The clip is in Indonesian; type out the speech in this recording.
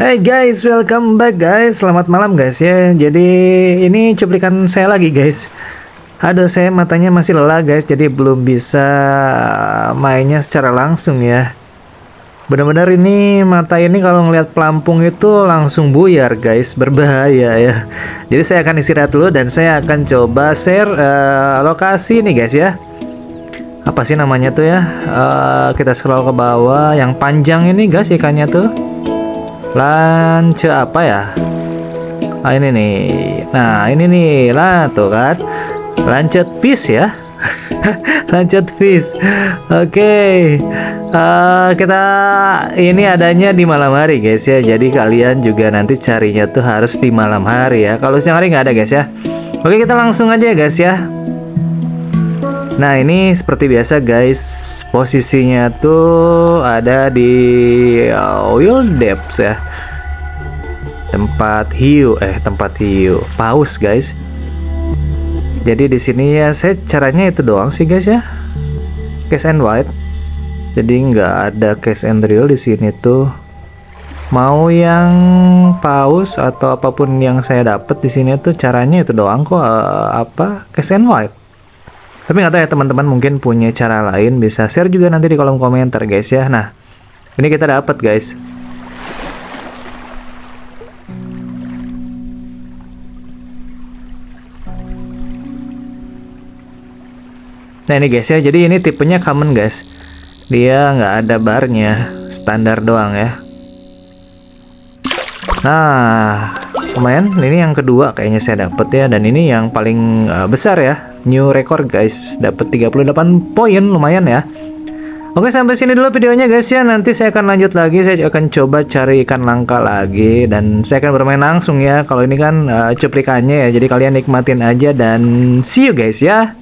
Hey guys, welcome back guys. Selamat malam guys ya. Jadi ini cuplikan saya lagi guys. Aduh, saya matanya masih lelah guys, jadi belum bisa mainnya secara langsung ya. Benar-benar ini mata ini kalau ngelihat pelampung itu langsung buyar guys, berbahaya ya. Jadi saya akan istirahat dulu dan saya akan coba share uh, lokasi nih guys ya. Apa sih namanya tuh ya? Uh, kita scroll ke bawah, yang panjang ini guys ikannya tuh. Lance apa ya? Ah ini nih. Nah, ini nih. Lah tuh kan. Lancet fish ya. Lancet fish. Oke. Okay. Uh, eh, kita ini adanya di malam hari guys ya. Jadi kalian juga nanti carinya tuh harus di malam hari ya. Kalau siang hari nggak ada guys ya. Oke, kita langsung aja guys ya. Nah ini seperti biasa guys posisinya tuh ada di uh, oil depths ya. Tempat hiu eh tempat hiu paus guys. Jadi di sini ya saya caranya itu doang sih guys ya. Case and white jadi nggak ada case and drill di sini tuh. Mau yang paus atau apa pun yang saya dapat di sini tuh caranya itu doang kok uh, apa case and white tapi nggak tahu ya teman-teman mungkin punya cara lain bisa share juga nanti di kolom komentar guys ya. Nah, ini kita dapat guys. Nah ini guys ya, jadi ini tipenya common guys. Dia nggak ada barnya, standar doang ya. Nah, lumayan. Ini yang kedua kayaknya saya dapat ya, dan ini yang paling uh, besar ya new record guys. Dapat 38 poin lumayan ya. Oke sampai sini dulu videonya guys ya. Nanti saya akan lanjut lagi. Saya akan coba cari ikan langka lagi dan saya akan bermain langsung ya. Kalau ini kan uh, cuplikannya ya. Jadi kalian nikmatin aja dan see you guys ya